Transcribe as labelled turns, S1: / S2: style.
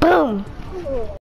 S1: Boom.